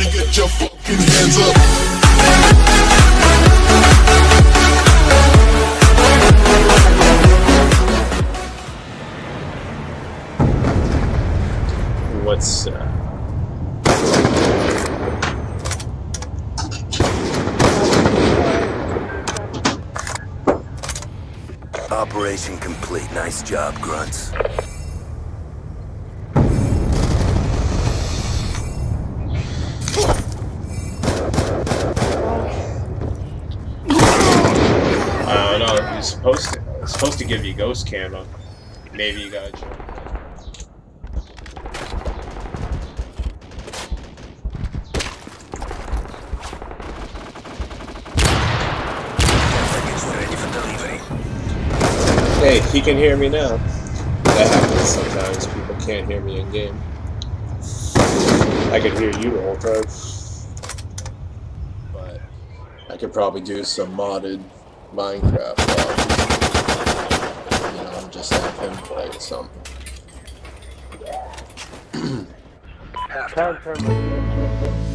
Everybody get your fucking hands up. What's uh, Operation complete. Nice job, Grunts. I don't know. He's supposed to supposed to give you ghost camo. Maybe you got. Hey, he can hear me now. That happens sometimes. People can't hear me in game. I could hear you the whole time. But I could probably do some modded Minecraft. While, you know, just have him play something. Turn, turn.